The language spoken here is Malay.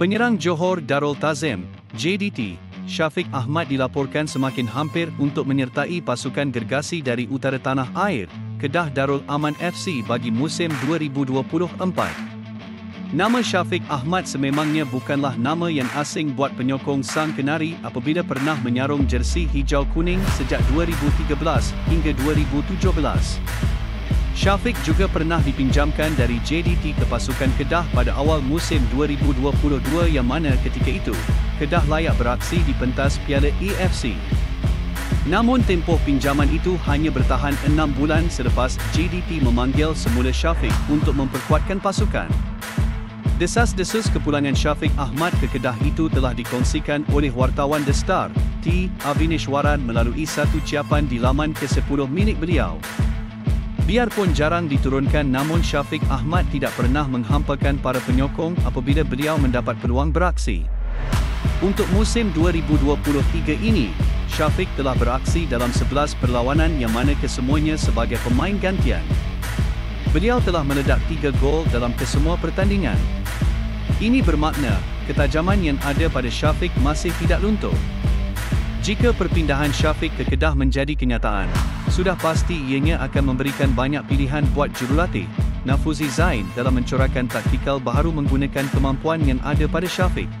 Penyerang Johor Darul Tazim, JDT, Syafiq Ahmad dilaporkan semakin hampir untuk menyertai pasukan gergasi dari utara tanah air, Kedah Darul Aman FC bagi musim 2024. Nama Syafiq Ahmad sememangnya bukanlah nama yang asing buat penyokong Sang Kenari apabila pernah menyarung jersey hijau kuning sejak 2013 hingga 2017. Syafiq juga pernah dipinjamkan dari JDT ke pasukan Kedah pada awal musim 2022 yang mana ketika itu, Kedah layak beraksi di pentas Piala EFC. Namun tempoh pinjaman itu hanya bertahan enam bulan selepas JDT memanggil semula Syafiq untuk memperkuatkan pasukan. Desas-desus kepulangan Syafiq Ahmad ke Kedah itu telah dikongsikan oleh wartawan The Star, T. Avinishwaran melalui satu ciapan di laman ke-10 milik beliau. Biarpun jarang diturunkan namun Syafiq Ahmad tidak pernah menghampakan para penyokong apabila beliau mendapat peluang beraksi. Untuk musim 2023 ini, Syafiq telah beraksi dalam 11 perlawanan yang mana kesemuanya sebagai pemain gantian. Beliau telah meledak tiga gol dalam kesemua pertandingan. Ini bermakna, ketajaman yang ada pada Syafiq masih tidak luntur. Jika perpindahan Syafiq ke Kedah menjadi kenyataan, sudah pasti ianya akan memberikan banyak pilihan buat jurulatih, Nafuzi Zain dalam mencorakkan taktikal baharu menggunakan kemampuan yang ada pada Syafiq.